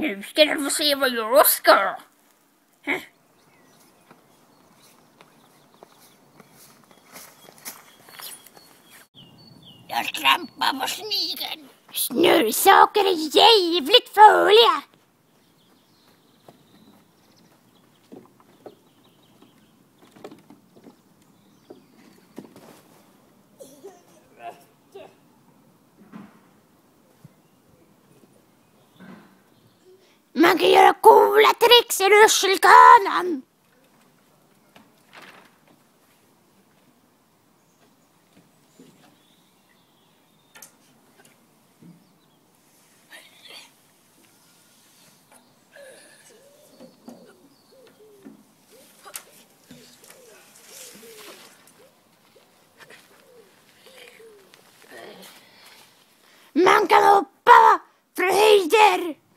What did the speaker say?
Nu ska du få se vad jag ska. Jag trampar på snigeln. Snurrsaker är jävligt farliga. Man kan göra coola tricks i rutschkanan. Man kan hoppa från höjder.